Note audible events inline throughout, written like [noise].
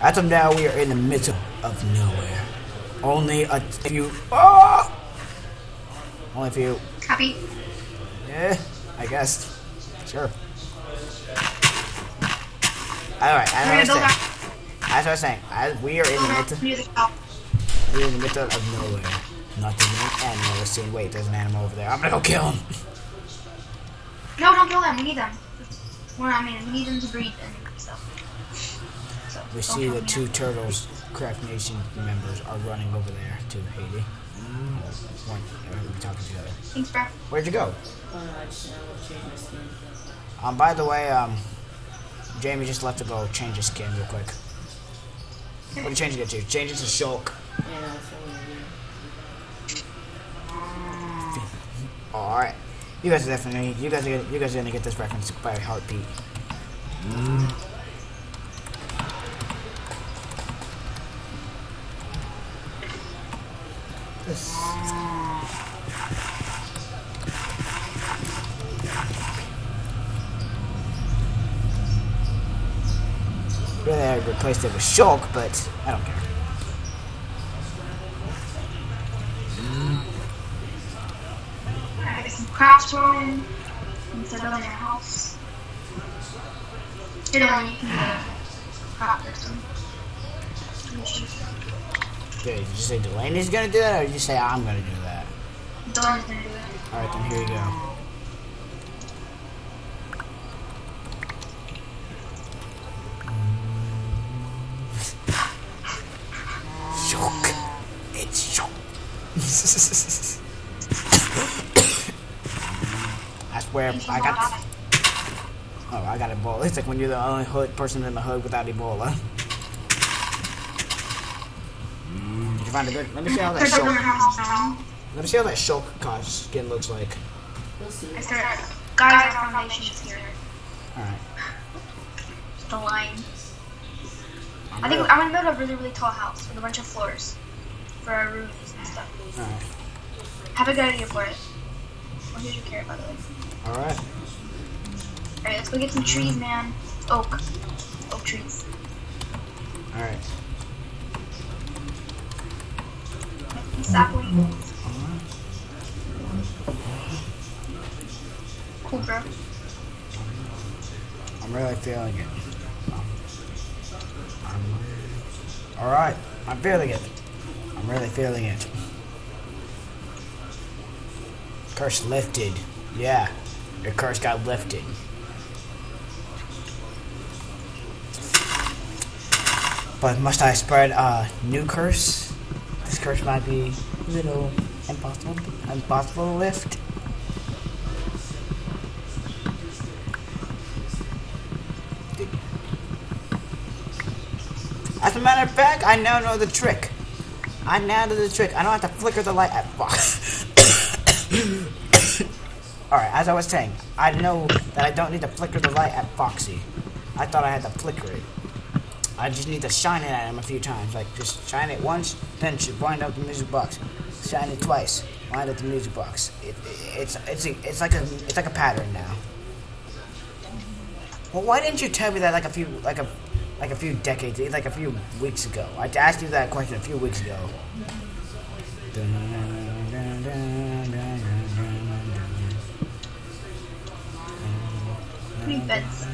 As of now, we are in the middle of nowhere. Only a few. Oh! Only a few. Happy? Yeah, I guess. Sure. Alright, as I was saying, as I was saying, we are in the middle, we're in the middle of nowhere. Not even an animal is seen. Wait, there's an animal over there. I'm gonna go kill him. No, don't kill them. We need them. Well, I mean, we need them to breed and stuff. So, We see kill the two yet. turtles, Craft Nation members, are running over there to Haiti. Uh, one, uh, we're talking together. Thanks, bro. Where'd you go? No, I just I will change my skin. Um, by the way, um, Jamie just left to go change his skin real quick. What are you changing it to? Change it to Shulk. Yeah, that's what I'm gonna do. Alright. You guys are definitely, you guys are, gonna- you guys are gonna get this reference by heartbeat. This. Really, I replaced it with Shulk, but I don't care. I get some craft rolling instead of building a house. Either one, can a craft person. Okay, did you say Delaney's gonna do that, or did you say I'm gonna do that? Dylan's gonna do it. Alright, then here you go. Shulk. It's Shulk. [laughs] I swear, I got. Oh, I got Ebola. It's like when you're the only hood person in the hood without Ebola. Mm, did you find a good? Let me see how that They're building a shock. house now. Let me see how that shock cause skin looks like. We'll see. I start. Guys, our foundation here. All right. The line. I'm I think ready. I'm gonna build a really, really tall house with a bunch of floors for our rooms and stuff. All right. Have a good idea for it. Well, here's your carrot, by the way. All right. Alright, let's go get some trees, man. Oak. Oak trees. All right. Sapling. Cool, bro. I'm really feeling it. All right. I'm feeling it. I'm really feeling it. Curse lifted. Yeah. Your curse got lifted. But must I spread a new curse? This curse might be a little impossible, impossible to lift. As a matter of fact, I now know the trick. I now know the trick. I don't have to flicker the light. [laughs] [coughs] Alright, as I was saying, I know that I don't need to flicker the light at Foxy. I thought I had to flicker it. I just need to shine it at him a few times. Like, just shine it once, then sh- wind up the music box. Shine it twice, wind up the music box. It, it, it's, it's, it's, like a, it's like a pattern now. Well, why didn't you tell me that like a few, like a, like a few decades, like a few weeks ago? I asked you that question a few weeks ago. Beds.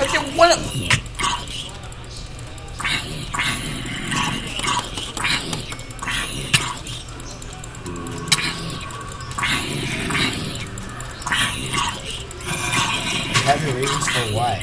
I didn't want to. Heavy reasons for what?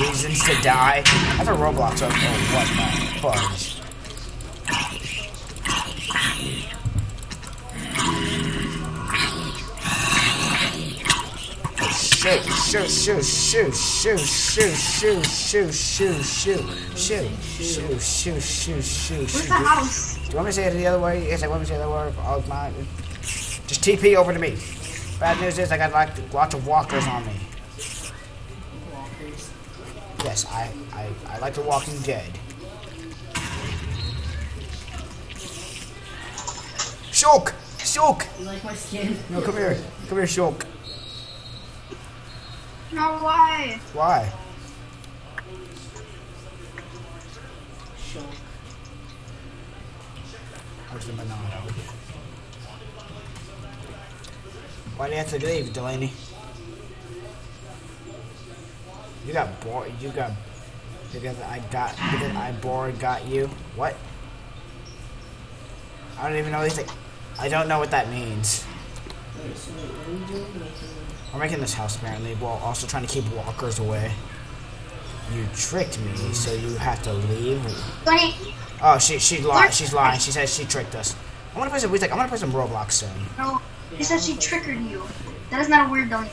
Reasons to die? That's a Roblox. Oh, oh what the fudge? Shoot, shoot, shoot, shoot, shoot, shoot, shoot, shoot, shoot, shoot, shoot, shoot, shoot, shoot, shoot, Where's the house? Do you want me to say it the other way? Yes, I want me to say the other way. Oh, my. Just TP over to me. Bad news is I got like lots of walkers on me. Walkers. Yes, I, I, I like The Walking Dead. Shulk! Shulk! You like my skin? No, come here. Come here, Shulk. No, why? Why? Shulk. Where's the Monado? Why do you have to leave, Delaney? You got bored. You got because I got because I bored got you. What? I don't even know these things. I don't know what that means. Wait, so what are we doing? Making We're making this house apparently, while also trying to keep walkers away. You tricked me, so you have to leave. Oh, she she lied. She's lying. She says she tricked us. I want to play some. Like, I want to play some Roblox soon. no. He said she triggered you. That is not a word, Delaney.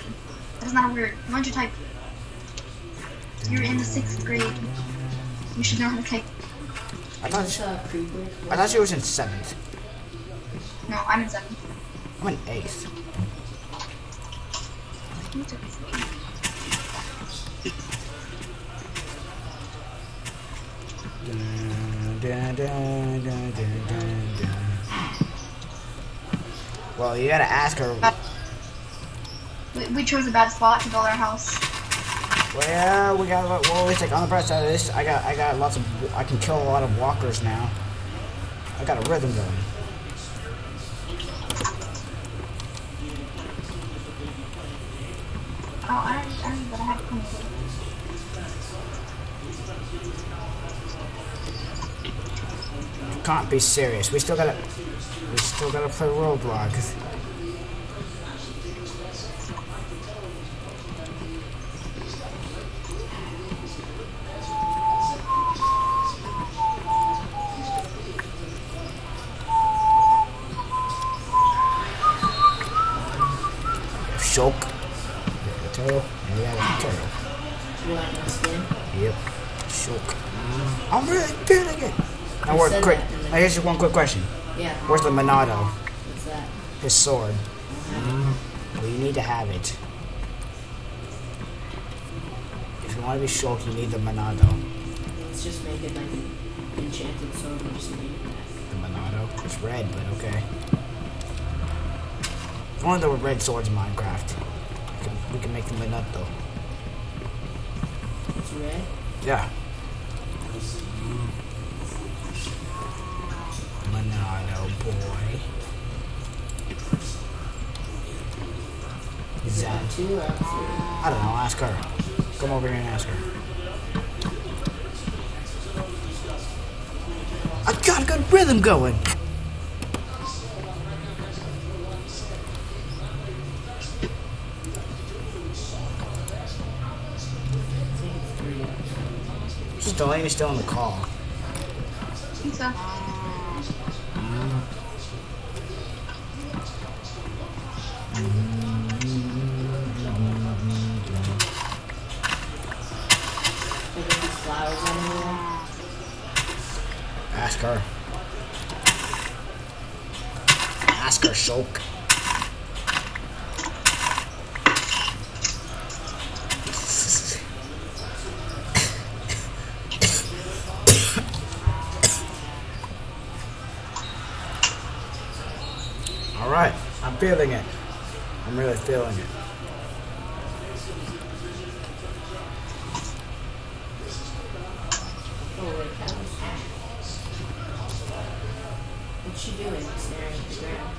That is not a word. Learn you type. You're in the sixth grade. You should know how to type. I thought she. I thought she was in seventh. No, I'm in seventh. Dun, dun, dun, dun. Well, you gotta ask her. We, we chose a bad spot to build our house. Well, we got. Well, it's like on the bright side of this, I got. I got lots of. I can kill a lot of walkers now. I got a rhythm going. Oh, I but I have to Can't be serious. We still gotta. We still gotta play Roblox. Now, here's just one quick question. Yeah. Where's the Monado? What's that? His sword. Mm-hmm. Well, you need to have it. If you want to be Shulk, you need the Monado. Let's just make it like an enchanted sword and just name it that. The Monado? It's red, but okay. If only there were red swords in Minecraft. We can, we can make the Monado. It's red. Yeah. Monado boy. Is that? Round two. I don't know. Ask her. Come over here and ask her. I got a good rhythm going. I think it's three. Just Delaney's still on the call. I Ask her. Ask her, Shulk. All right, I'm feeling it. I'm really feeling it. What's she doing? The ground.